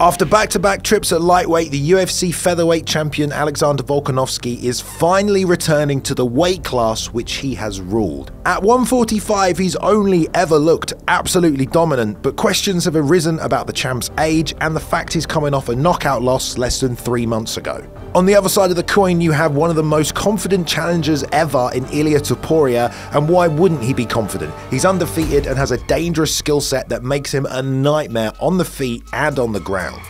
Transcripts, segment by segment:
After back-to-back trips at lightweight, the UFC featherweight champion Alexander Volkanovski is finally returning to the weight class which he has ruled. At 145, he's only ever looked absolutely dominant, but questions have arisen about the champ's age and the fact he's coming off a knockout loss less than three months ago. On the other side of the coin, you have one of the most confident challengers ever in Ilia Topuria, and why wouldn't he be confident? He's undefeated and has a dangerous skill set that makes him a nightmare on the feet and on the ground.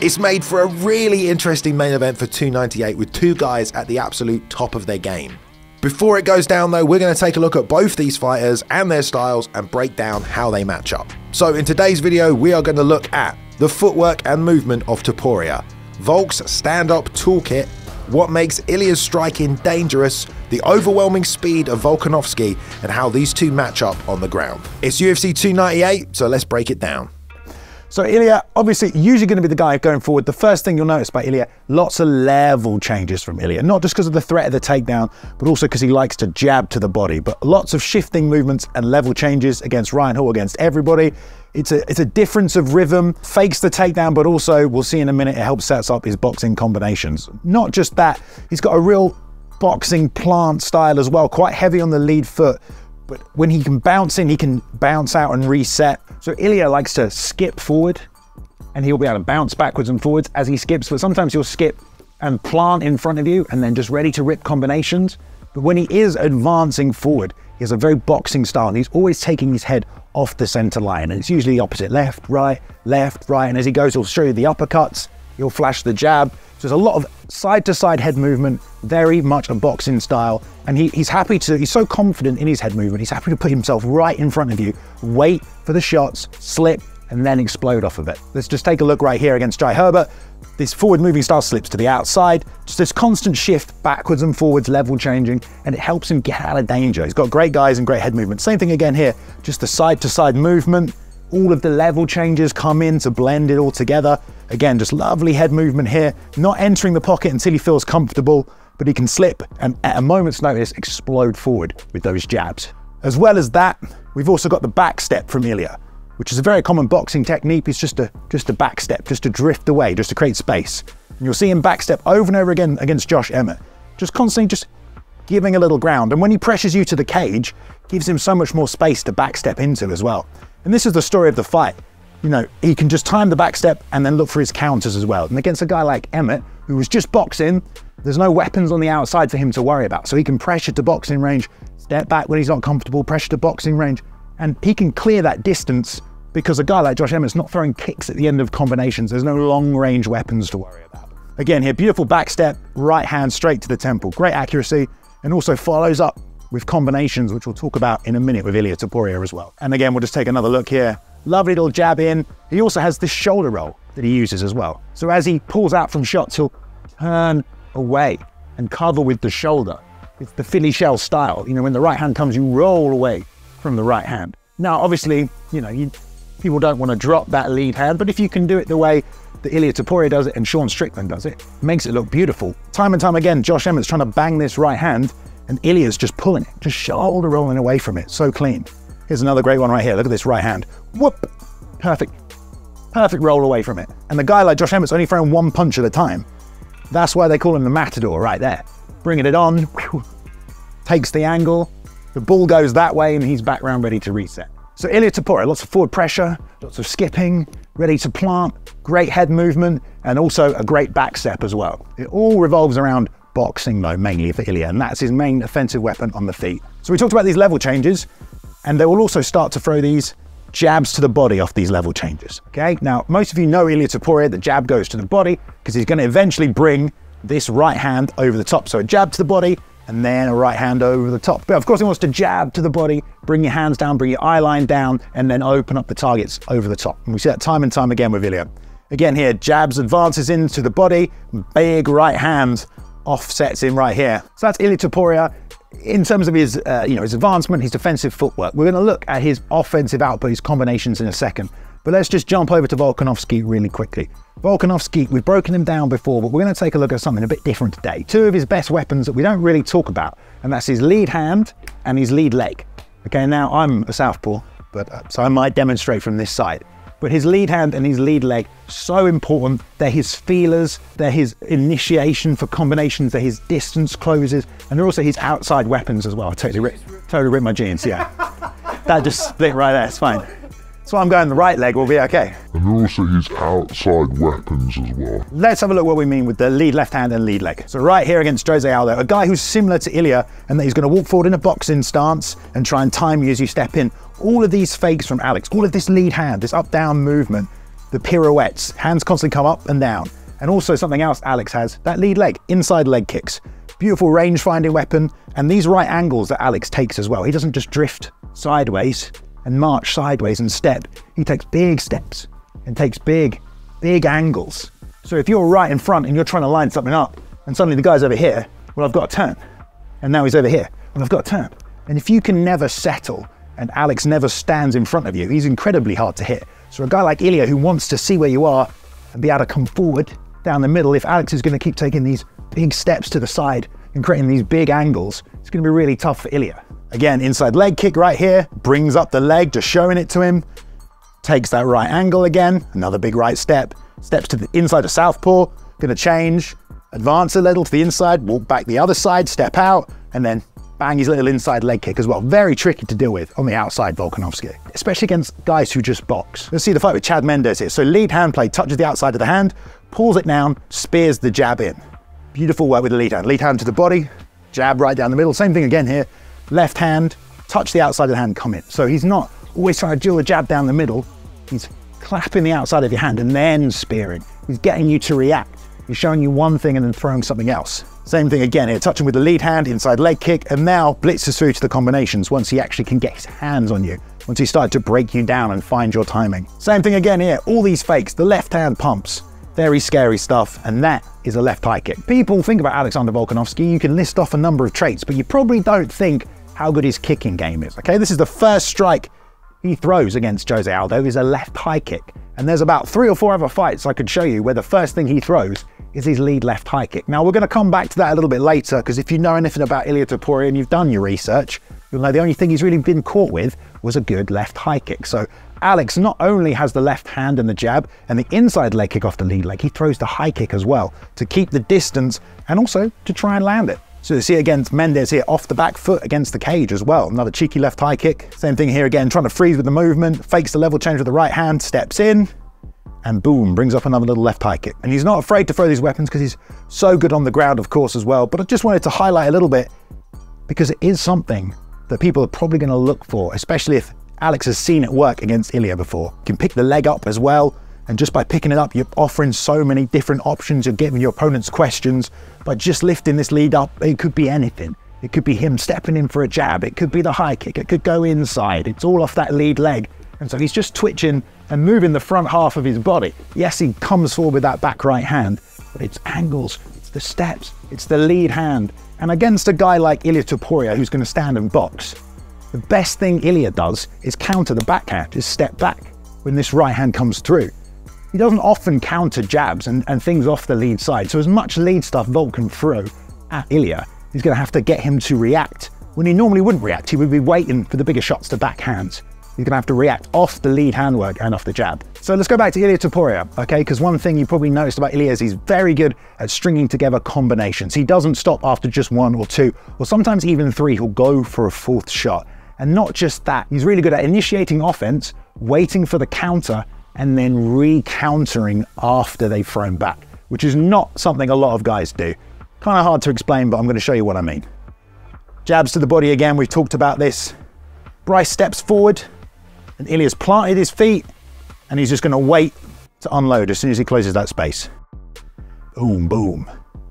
It's made for a really interesting main event for 298 with two guys at the absolute top of their game. Before it goes down though, we're going to take a look at both these fighters and their styles and break down how they match up. So in today's video, we are going to look at the footwork and movement of Topuria, Volk's stand-up toolkit, what makes Ilia's striking dangerous, the overwhelming speed of Volkanovski, and how these two match up on the ground. It's UFC 298, so let's break it down. So Ilia, obviously, usually going to be the guy going forward. The first thing you'll notice by Ilia, lots of level changes from Ilia, Not just because of the threat of the takedown, but also because he likes to jab to the body. But lots of shifting movements and level changes against Ryan Hall, against everybody. It's a, it's a difference of rhythm, fakes the takedown, but also, we'll see in a minute, it helps sets up his boxing combinations. Not just that, he's got a real boxing plant style as well, quite heavy on the lead foot, but when he can bounce in, he can bounce out and reset. So Ilia likes to skip forward and he'll be able to bounce backwards and forwards as he skips, but sometimes he'll skip and plant in front of you and then just ready to rip combinations. But when he is advancing forward, he has a very boxing style and he's always taking his head off the center line. And it's usually the opposite, left, right, left, right. And as he goes, he'll show you the uppercuts, he'll flash the jab. So there's a lot of side to side head movement, very much a boxing style. And he, he's happy to, he's so confident in his head movement, he's happy to put himself right in front of you, wait for the shots, slip, and then explode off of it. Let's just take a look right here against Jai Herbert. This forward moving style slips to the outside, just this constant shift backwards and forwards, level changing, and it helps him get out of danger. He's got great guys and great head movement. Same thing again here, just the side to side movement, all of the level changes come in to blend it all together. Again, just lovely head movement here, not entering the pocket until he feels comfortable, but he can slip and at a moment's notice explode forward with those jabs. As well as that, we've also got the back step from Ilia, which is a very common boxing technique. It's just a, just a back step, just to drift away, just to create space. And you'll see him back step over and over again against Josh Emmett, just constantly just giving a little ground. And when he pressures you to the cage, gives him so much more space to backstep into as well. And this is the story of the fight. You know, he can just time the backstep and then look for his counters as well. And against a guy like Emmett, who was just boxing, there's no weapons on the outside for him to worry about. So he can pressure to boxing range, step back when he's not comfortable, pressure to boxing range, and he can clear that distance because a guy like Josh Emmett's not throwing kicks at the end of combinations. There's no long range weapons to worry about. Again, here, beautiful backstep, right hand straight to the temple, great accuracy, and also follows up with combinations, which we'll talk about in a minute with Ilia Topuria as well. And again, we'll just take another look here. Lovely little jab in. He also has this shoulder roll that he uses as well. So as he pulls out from shots, he'll turn away and cover with the shoulder. It's the Philly shell style. You know, when the right hand comes, you roll away from the right hand. Now, obviously, you know, you, people don't want to drop that lead hand, but if you can do it the way that Ilia Topuria does it and Sean Strickland does it, it makes it look beautiful. Time and time again, Josh Emmett's trying to bang this right hand and Ilia's just pulling it, just shoulder rolling away from it. So clean. Here's another great one right here. Look at this right hand. Whoop! Perfect. Perfect roll away from it. And the guy like Josh Emmett's only throwing one punch at a time. That's why they call him the Matador right there. Bringing it on, whew, takes the angle, the ball goes that way and he's back round ready to reset. So Ilia Topuria, lots of forward pressure, lots of skipping, ready to plant, great head movement, and also a great back step as well. It all revolves around boxing though, mainly for Ilia, and that's his main offensive weapon on the feet. So we talked about these level changes, and they will also start to throw these jabs to the body off these level changes, okay? Now, most of you know Ilia Topuria, the jab goes to the body, because he's gonna eventually bring this right hand over the top. So a jab to the body, and then a right hand over the top. But of course he wants to jab to the body, bring your hands down, bring your eye line down, and then open up the targets over the top. And we see that time and time again with Ilia. Again here, jabs advances into the body, big right hand offsets him right here. So that's Ilia Topuria. In terms of his, uh, you know, his advancement, his defensive footwork, we're going to look at his offensive output, his combinations in a second. But let's just jump over to Volkanovski really quickly. Volkanovski, we've broken him down before, but we're going to take a look at something a bit different today. Two of his best weapons that we don't really talk about, and that's his lead hand and his lead leg. Okay, now I'm a southpaw, but uh, so I might demonstrate from this side. But his lead hand and his lead leg, so important. They're his feelers, they're his initiation for combinations, they're his distance closes, and they're also his outside weapons as well. I totally ripped, totally ripped my jeans, yeah. that just split right there, it's fine. So I'm going the right leg will be okay. And also his outside weapons as well. Let's have a look what we mean with the lead left hand and lead leg. So right here against Jose Aldo, a guy who's similar to Ilia and that he's going to walk forward in a boxing stance and try and time you as you step in. All of these fakes from Alex, all of this lead hand, this up-down movement, the pirouettes, hands constantly come up and down. And also something else Alex has, that lead leg, inside leg kicks. Beautiful range finding weapon and these right angles that Alex takes as well. He doesn't just drift sideways, and march sideways and step. He takes big steps and takes big, big angles. So if you're right in front and you're trying to line something up, and suddenly the guy's over here, well, I've got to turn. And now he's over here, well, I've got to turn. And if you can never settle, and Alex never stands in front of you, he's incredibly hard to hit. So a guy like Ilia who wants to see where you are and be able to come forward down the middle, if Alex is going to keep taking these big steps to the side and creating these big angles, it's going to be really tough for Ilia. Again, inside leg kick right here, brings up the leg, just showing it to him. Takes that right angle again, another big right step. Steps to the inside of southpaw, gonna change, advance a little to the inside, walk back the other side, step out, and then bang his little inside leg kick as well. Very tricky to deal with on the outside, Volkanovski, especially against guys who just box. Let's see the fight with Chad Mendes here. So lead hand play, touches the outside of the hand, pulls it down, spears the jab in. Beautiful work with the lead hand. Lead hand to the body, jab right down the middle. Same thing again here left hand, touch the outside of the hand, come in. So he's not always trying to duel the jab down the middle. He's clapping the outside of your hand and then spearing. He's getting you to react. He's showing you one thing and then throwing something else. Same thing again here, touching with the lead hand, inside leg kick, and now blitzes through to the combinations once he actually can get his hands on you, once he started to break you down and find your timing. Same thing again here, all these fakes, the left hand pumps, very scary stuff, and that is a left high kick. People think about Alexander Volkanovski, you can list off a number of traits, but you probably don't think how good his kicking game is. Okay, this is the first strike he throws against Jose Aldo is a left high kick. And there's about three or four other fights I could show you where the first thing he throws is his lead left high kick. Now we're going to come back to that a little bit later because if you know anything about Ilia Topuria and you've done your research, you'll know the only thing he's really been caught with was a good left high kick. So Alex not only has the left hand and the jab and the inside leg kick off the lead leg, he throws the high kick as well to keep the distance and also to try and land it. So you see against Mendes here, off the back foot against the cage as well. Another cheeky left high kick. Same thing here again, trying to freeze with the movement, fakes the level change with the right hand, steps in, and boom, brings up another little left high kick. And he's not afraid to throw these weapons because he's so good on the ground, of course, as well. But I just wanted to highlight a little bit because it is something that people are probably going to look for, especially if Alex has seen it work against Ilia before. You can pick the leg up as well, and just by picking it up, you're offering so many different options. You're giving your opponents questions. By just lifting this lead up, it could be anything. It could be him stepping in for a jab. It could be the high kick. It could go inside. It's all off that lead leg. And so he's just twitching and moving the front half of his body. Yes, he comes forward with that back right hand, but it's angles, it's the steps, it's the lead hand. And against a guy like Ilia Topuria, who's going to stand and box, the best thing Ilia does is counter the backhand, is step back when this right hand comes through. He doesn't often counter jabs and, and things off the lead side, so as much lead stuff Volk can throw at Ilia, he's going to have to get him to react. When he normally wouldn't react, he would be waiting for the bigger shots to backhand. Going to have to react off the lead handwork and off the jab. So let's go back to Ilia Topuria, okay? Because one thing you probably noticed about Ilia is he's very good at stringing together combinations. He doesn't stop after just one or two, or sometimes even three. He'll go for a fourth shot. And not just that, he's really good at initiating offense, waiting for the counter, and then re-countering after they've thrown back, which is not something a lot of guys do. Kind of hard to explain, but I'm going to show you what I mean. Jabs to the body again, we've talked about this. Bryce steps forward, and Ilia's planted his feet, and he's just going to wait to unload as soon as he closes that space. Boom, boom.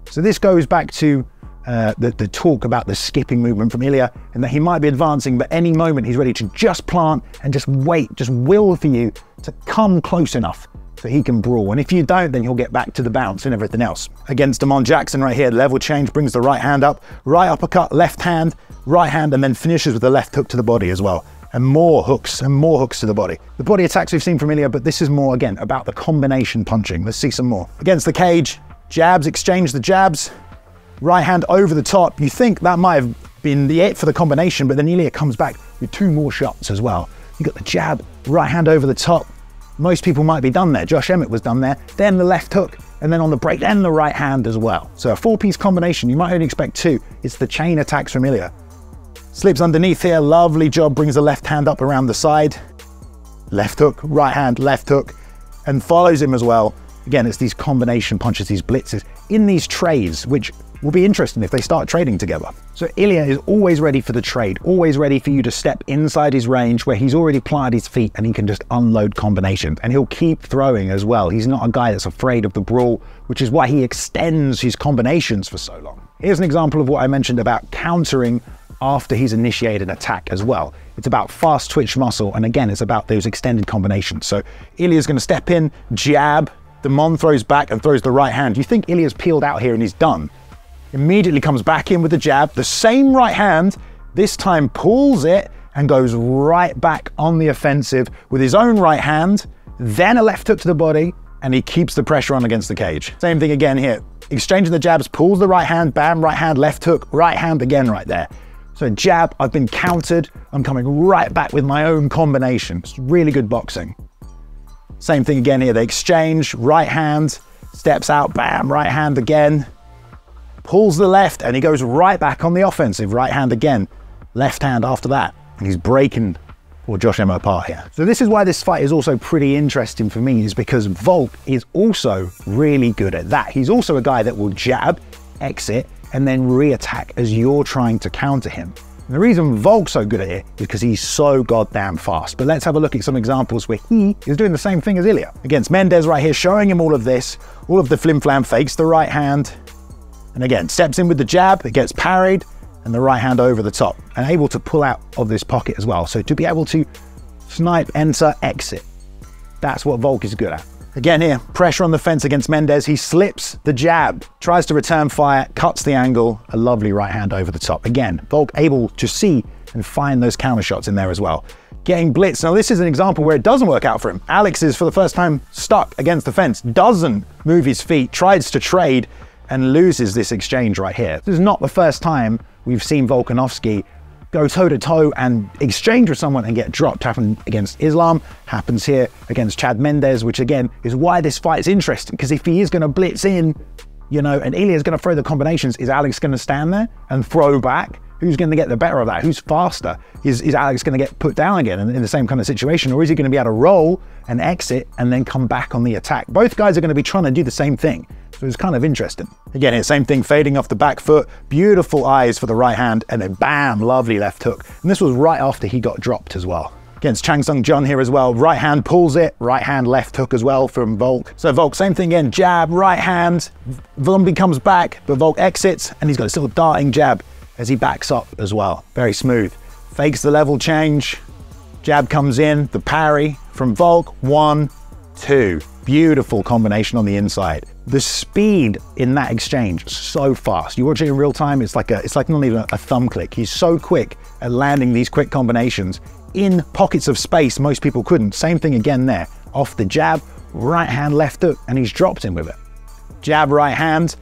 So this goes back to uh, the, the talk about the skipping movement from Ilia and that he might be advancing, but any moment he's ready to just plant and just wait, just will for you to come close enough so he can brawl. And if you don't, then he'll get back to the bounce and everything else. Against Damon Jackson right here, level change brings the right hand up, right uppercut, left hand, right hand, and then finishes with the left hook to the body as well. And more hooks and more hooks to the body. The body attacks we've seen from Ilia, but this is more, again, about the combination punching. Let's see some more. Against the cage, jabs, exchange the jabs, right hand over the top. You think that might have been the it for the combination, but then Ilia comes back with two more shots as well. You got the jab, right hand over the top. Most people might be done there. Josh Emmett was done there. Then the left hook, and then on the break, then the right hand as well. So a four-piece combination. You might only expect two. It's the chain attacks from Ilia. Slips underneath here, lovely job, brings the left hand up around the side. Left hook, right hand, left hook, and follows him as well. Again, it's these combination punches, these blitzes in these trades, which will be interesting if they start trading together. So Ilia is always ready for the trade, always ready for you to step inside his range where he's already planted his feet and he can just unload combinations. And he'll keep throwing as well. He's not a guy that's afraid of the brawl, which is why he extends his combinations for so long. Here's an example of what I mentioned about countering after he's initiated an attack as well. It's about fast twitch muscle, and again, it's about those extended combinations. So Ilia's going to step in, jab, the Mon throws back and throws the right hand. You think Ilia's peeled out here and he's done. Immediately comes back in with the jab, the same right hand, this time pulls it and goes right back on the offensive with his own right hand, then a left hook to the body, and he keeps the pressure on against the cage. Same thing again here. Exchanging the jabs, pulls the right hand, bam, right hand, left hook, right hand again right there. So jab, I've been countered. I'm coming right back with my own combination. It's really good boxing. Same thing again here. They exchange, right hand, steps out, bam, right hand again. Pulls the left and he goes right back on the offensive. Right hand again, left hand after that. And he's breaking or Josh Emmett apart here. So this is why this fight is also pretty interesting for me is because Volk is also really good at that. He's also a guy that will jab, exit, and then re-attack as you're trying to counter him. And the reason Volk's so good at it is because he's so goddamn fast. But let's have a look at some examples where he is doing the same thing as Ilia. Against Mendes right here, showing him all of this, all of the flim-flam fakes the right hand, and again, steps in with the jab, it gets parried, and the right hand over the top, and able to pull out of this pocket as well. So to be able to snipe, enter, exit, that's what Volk is good at. Again here, pressure on the fence against Mendes. He slips the jab, tries to return fire, cuts the angle, a lovely right hand over the top. Again, Volk able to see and find those counter shots in there as well. Getting blitzed. Now this is an example where it doesn't work out for him. Alex is for the first time stuck against the fence, doesn't move his feet, tries to trade and loses this exchange right here. This is not the first time we've seen Volkanovski go toe to toe and exchange with someone and get dropped. Happened against Islam, happens here against Chad Mendes, which again is why this fight is interesting because if he is going to blitz in, you know, and Ilia is going to throw the combinations, is Alex going to stand there and throw back? Who's going to get the better of that? Who's faster? Is, is Alex going to get put down again in, in the same kind of situation? Or is he going to be able to roll and exit and then come back on the attack? Both guys are going to be trying to do the same thing. So it's kind of interesting. Again, it's same thing, fading off the back foot, beautiful eyes for the right hand, and then bam, lovely left hook. And this was right after he got dropped as well. Against Chan Sung Jung here as well. Right hand pulls it, right hand left hook as well from Volk. So Volk, same thing again, jab, right hand. Volumbi comes back, but Volk exits, and he's got a still darting jab as he backs up as well. Very smooth. Fakes the level change. Jab comes in, the parry from Volk, one, two. Beautiful combination on the inside. The speed in that exchange, so fast. You watch it in real time, it's like a, it's like not even a thumb click. He's so quick at landing these quick combinations in pockets of space most people couldn't. Same thing again there. Off the jab, right hand, left hook, and he's dropped him with it. Jab, right hand,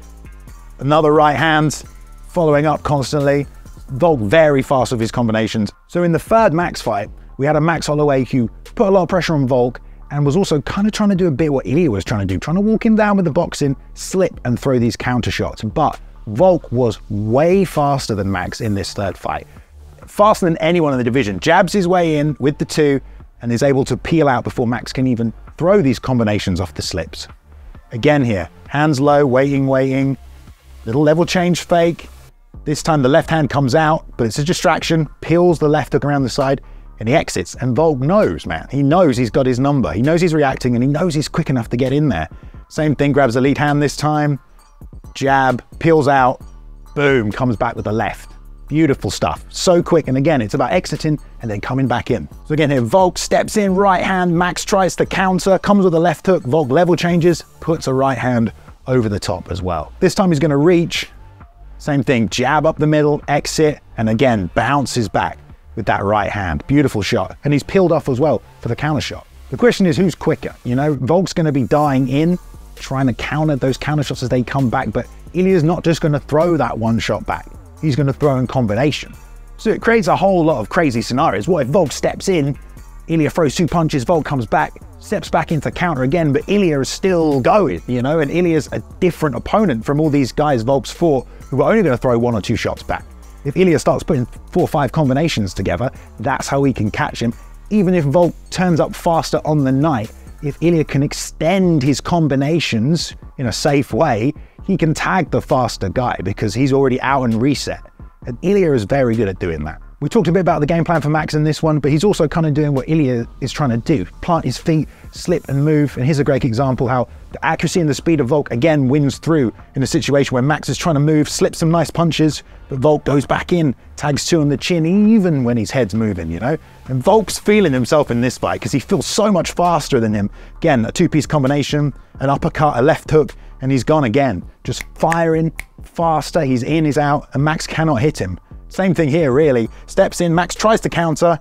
another right hand, following up constantly. Volk very fast with his combinations. So in the third Max fight, we had a Max Holloway who put a lot of pressure on Volk and was also kind of trying to do a bit what Ilia was trying to do, trying to walk him down with the boxing, slip and throw these counter shots. But Volk was way faster than Max in this third fight. Faster than anyone in the division. Jabs his way in with the two and is able to peel out before Max can even throw these combinations off the slips. Again here, hands low, waiting, waiting. Little level change fake. This time the left hand comes out, but it's a distraction, peels the left hook around the side, and he exits. And Volk knows, man. He knows he's got his number. He knows he's reacting and he knows he's quick enough to get in there. Same thing, grabs the lead hand this time. Jab, peels out, boom, comes back with the left. Beautiful stuff. So quick. And again, it's about exiting and then coming back in. So again here, Volk steps in, right hand. Max tries to counter, comes with a left hook. Volk level changes, puts a right hand over the top as well. This time he's going to reach. Same thing, jab up the middle, exit, and again, bounces back with that right hand. Beautiful shot. And he's peeled off as well for the counter shot. The question is who's quicker? You know, Volk's going to be dying in, trying to counter those counter shots as they come back, but Ilia's not just going to throw that one shot back, he's going to throw in combination. So it creates a whole lot of crazy scenarios. What if Volk steps in, Ilia throws two punches, Volk comes back, steps back into counter again, but Ilia is still going, you know, and Ilia's a different opponent from all these guys Volk's fought who are only going to throw one or two shots back. If Ilia starts putting four or five combinations together, that's how we can catch him. Even if Volk turns up faster on the night, if Ilia can extend his combinations in a safe way, he can tag the faster guy because he's already out and reset. And Ilia is very good at doing that. We talked a bit about the game plan for Max in this one, but he's also kind of doing what Ilia is trying to do plant his feet, slip and move. And here's a great example how the accuracy and the speed of Volk again wins through in a situation where Max is trying to move, slips some nice punches, but Volk goes back in, tags two on the chin, even when his head's moving, you know? And Volk's feeling himself in this fight because he feels so much faster than him. Again, a two piece combination, an uppercut, a left hook, and he's gone again. Just firing faster, he's in, he's out, and Max cannot hit him. Same thing here, really. Steps in, Max tries to counter,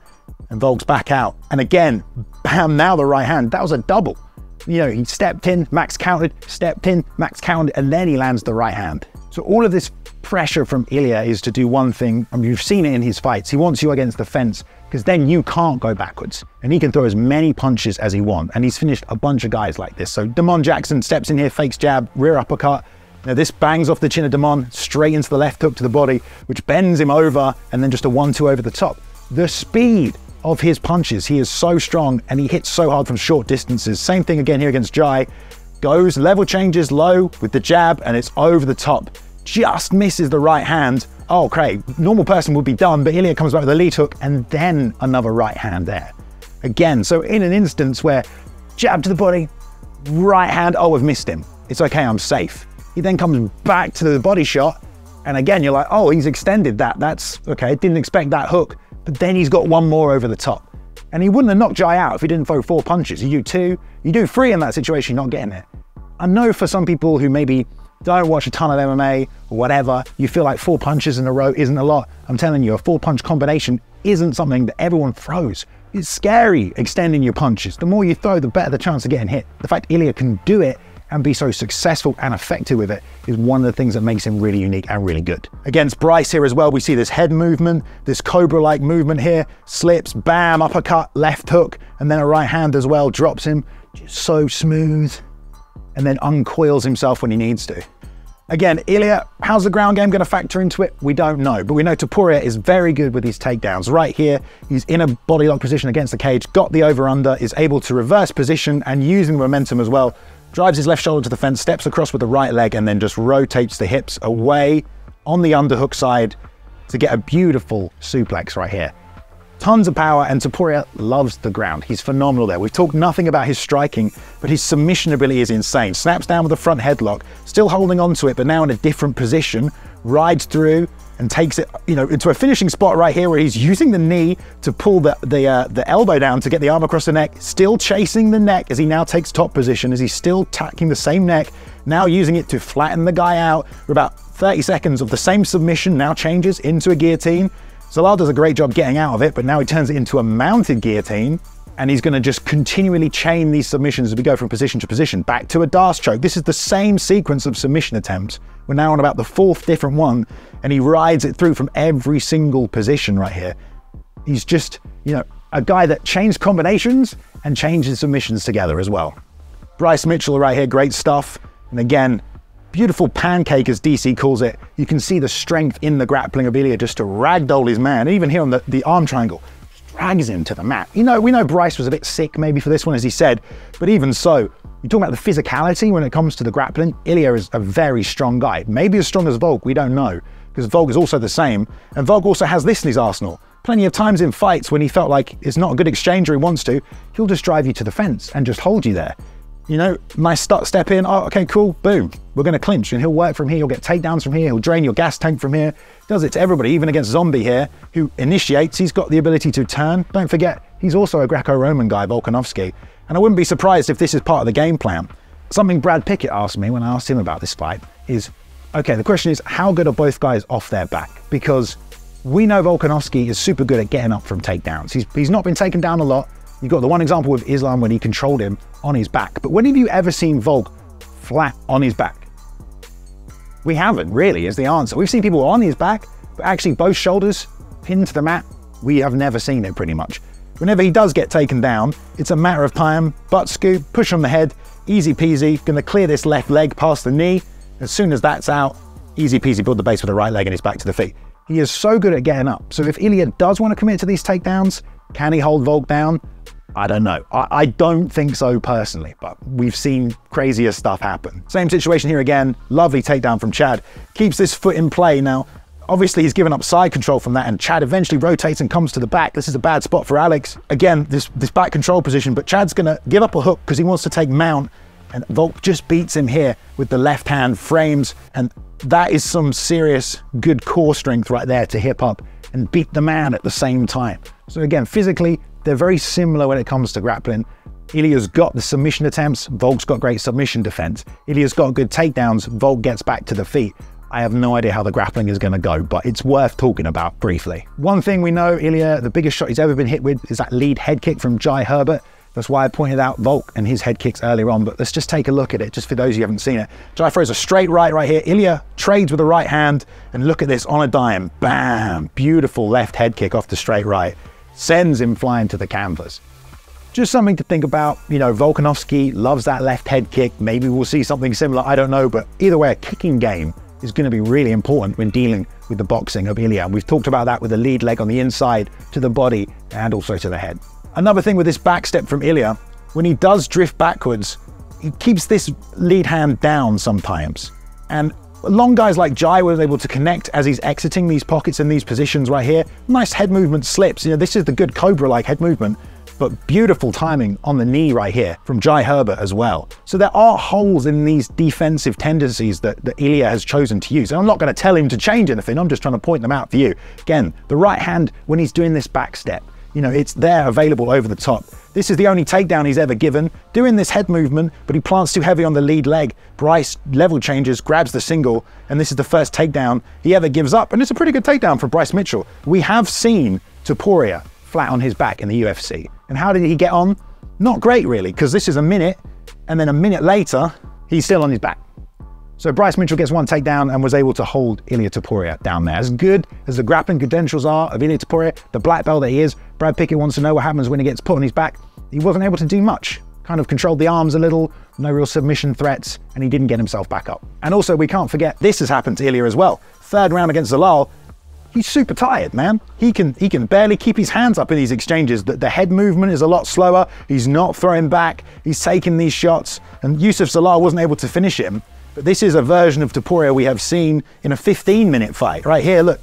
and Volk's back out. And again, bam, now the right hand. That was a double. You know, he stepped in, Max counted, stepped in, Max counted, and then he lands the right hand. So all of this pressure from Ilia is to do one thing, mean, you've seen it in his fights. He wants you against the fence because then you can't go backwards. And he can throw as many punches as he wants. And he's finished a bunch of guys like this. So Damon Jackson steps in here, fakes jab, rear uppercut, now this bangs off the chin of Damon straight into the left hook to the body, which bends him over and then just a one-two over the top. The speed of his punches, he is so strong and he hits so hard from short distances. Same thing again here against Jai. Goes, level changes low with the jab and it's over the top. Just misses the right hand. Oh, Craig, normal person would be done, but Ilia comes back with a lead hook and then another right hand there. Again, so in an instance where jab to the body, right hand, oh, I've missed him. It's okay, I'm safe. He then comes back to the body shot, and again, you're like, oh, he's extended that. That's okay. Didn't expect that hook, but then he's got one more over the top. And he wouldn't have knocked Jai out if he didn't throw four punches. You do two, you do three in that situation, not getting it. I know for some people who maybe don't watch a ton of MMA or whatever, you feel like four punches in a row isn't a lot. I'm telling you, a four punch combination isn't something that everyone throws. It's scary extending your punches. The more you throw, the better the chance of getting hit. The fact Ilia can do it and be so successful and effective with it is one of the things that makes him really unique and really good. Against Bryce here as well, we see this head movement, this cobra-like movement here, slips, bam, uppercut, left hook, and then a right hand as well, drops him, just so smooth, and then uncoils himself when he needs to. Again, Ilia, how's the ground game going to factor into it? We don't know, but we know Topuria is very good with his takedowns. Right here, he's in a body lock position against the cage, got the over-under, is able to reverse position and using momentum as well drives his left shoulder to the fence, steps across with the right leg, and then just rotates the hips away on the underhook side to get a beautiful suplex right here. Tons of power, and Topuria loves the ground. He's phenomenal there. We've talked nothing about his striking, but his submission ability is insane. Snaps down with a front headlock, still holding on to it, but now in a different position, rides through, and takes it, you know, into a finishing spot right here where he's using the knee to pull the the uh, the elbow down to get the arm across the neck, still chasing the neck as he now takes top position as he's still tacking the same neck, now using it to flatten the guy out for about 30 seconds of the same submission now changes into a guillotine. Zalal does a great job getting out of it, but now he turns it into a mounted guillotine and he's going to just continually chain these submissions as we go from position to position. Back to a D'Arce choke. This is the same sequence of submission attempts. We're now on about the fourth different one, and he rides it through from every single position right here. He's just, you know, a guy that chains combinations and changes submissions together as well. Bryce Mitchell right here, great stuff. And again, beautiful pancake as DC calls it. You can see the strength in the grappling of Ilia just to ragdoll his man. Even here on the, the arm triangle, drags him to the mat. You know, we know Bryce was a bit sick maybe for this one, as he said, but even so, you talk about the physicality when it comes to the grappling. Ilia is a very strong guy, maybe as strong as Volk, we don't know, because Volk is also the same, and Volk also has this in his arsenal. Plenty of times in fights when he felt like it's not a good exchange or he wants to, he'll just drive you to the fence and just hold you there. You know, nice start, step in. Oh, okay, cool. Boom. We're going to clinch. And he'll work from here. He'll get takedowns from here. He'll drain your gas tank from here. Does it to everybody, even against Zombie here, who initiates. He's got the ability to turn. Don't forget, he's also a Greco Roman guy, Volkanovski. And I wouldn't be surprised if this is part of the game plan. Something Brad Pickett asked me when I asked him about this fight is okay, the question is, how good are both guys off their back? Because we know Volkanovski is super good at getting up from takedowns. He's, he's not been taken down a lot. You've got the one example with Islam when he controlled him on his back. But when have you ever seen Volk flat on his back? We haven't really, is the answer. We've seen people on his back, but actually both shoulders pinned to the mat. We have never seen it pretty much. Whenever he does get taken down, it's a matter of time. Butt scoop, push on the head, easy peasy. Gonna clear this left leg past the knee. As soon as that's out, easy peasy, build the base with the right leg and he's back to the feet. He is so good at getting up. So if Ilia does want to commit to these takedowns, can he hold Volk down? I don't know. I, I, don't think so personally, but we've seen crazier stuff happen. Same situation here again. Lovely takedown from Chad. Keeps this foot in play. Now, obviously he's given up side control from that and Chad eventually rotates and comes to the back. This is a bad spot for Alex. Again, this, this back control position, but Chad's gonna give up a hook because he wants to take mount and Volk just beats him here with the left hand frames and that is some serious good core strength right there to hip up and beat the man at the same time. So again, physically, they're very similar when it comes to grappling. Ilia's got the submission attempts, Volk's got great submission defense. Ilia's got good takedowns, Volk gets back to the feet. I have no idea how the grappling is going to go, but it's worth talking about briefly. One thing we know, Ilia, the biggest shot he's ever been hit with is that lead head kick from Jai Herbert. That's why I pointed out Volk and his head kicks earlier on, but let's just take a look at it, just for those who haven't seen it. Jai throws a straight right right here. Ilia trades with the right hand, and look at this on a dime. Bam! Beautiful left head kick off the straight right. Sends him flying to the canvas. Just something to think about. You know, Volkanovski loves that left head kick. Maybe we'll see something similar, I don't know, but either way, a kicking game is going to be really important when dealing with the boxing of Ilia. We've talked about that with the lead leg on the inside to the body and also to the head. Another thing with this back step from Ilia, when he does drift backwards, he keeps this lead hand down sometimes. And long guys like Jai were able to connect as he's exiting these pockets and these positions right here. Nice head movement slips. You know, this is the good Cobra-like head movement, but beautiful timing on the knee right here from Jai Herbert as well. So there are holes in these defensive tendencies that, that Ilia has chosen to use. And I'm not going to tell him to change anything, I'm just trying to point them out for you. Again, the right hand, when he's doing this back step, you know, it's there available over the top. This is the only takedown he's ever given, doing this head movement, but he plants too heavy on the lead leg. Bryce level changes, grabs the single, and this is the first takedown he ever gives up. And it's a pretty good takedown for Bryce Mitchell. We have seen Topuria flat on his back in the UFC. And how did he get on? Not great, really, because this is a minute, and then a minute later, he's still on his back. So Bryce Mitchell gets one takedown and was able to hold Ilia Topuria down there. As good as the grappling credentials are of Ilia Topuria, the black belt that he is, Brad Pickett wants to know what happens when he gets put on his back. He wasn't able to do much. Kind of controlled the arms a little, no real submission threats, and he didn't get himself back up. And also, we can't forget, this has happened to Ilia as well. Third round against Zalal, he's super tired, man. He can he can barely keep his hands up in these exchanges. The, the head movement is a lot slower. He's not throwing back. He's taking these shots, and Youssef Zalal wasn't able to finish him. But this is a version of Topuria we have seen in a 15 minute fight. Right here, look.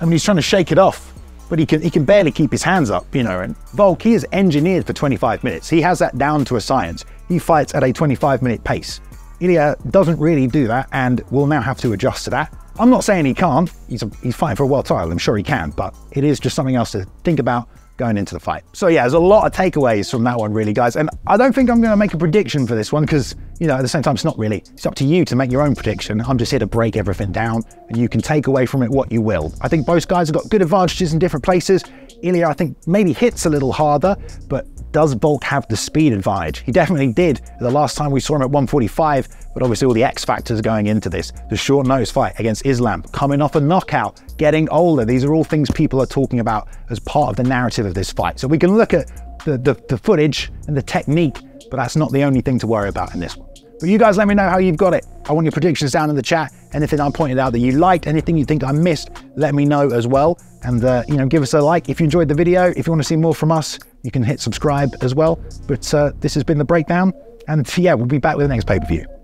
I mean, he's trying to shake it off, but he can, he can barely keep his hands up, you know. And Volk, he is engineered for 25 minutes. He has that down to a science. He fights at a 25 minute pace. Ilia doesn't really do that and will now have to adjust to that. I'm not saying he can't. He's, a, he's fighting for a world title. I'm sure he can, but it is just something else to think about going into the fight. So yeah, there's a lot of takeaways from that one really, guys. And I don't think I'm going to make a prediction for this one because, you know, at the same time, it's not really. It's up to you to make your own prediction. I'm just here to break everything down and you can take away from it what you will. I think both guys have got good advantages in different places. Ilia, I think, maybe hits a little harder, but does Volk have the speed advantage? He definitely did the last time we saw him at 145, but obviously all the X factors going into this. The short nose fight against Islam, coming off a knockout, getting older. These are all things people are talking about as part of the narrative of this fight. So we can look at the, the, the footage and the technique, but that's not the only thing to worry about in this one. But you guys let me know how you've got it. I want your predictions down in the chat. Anything I pointed out that you liked, anything you think I missed, let me know as well. And uh, you know, give us a like if you enjoyed the video. If you want to see more from us, you can hit subscribe as well. But uh, this has been the breakdown, and yeah, we'll be back with the next pay-per-view.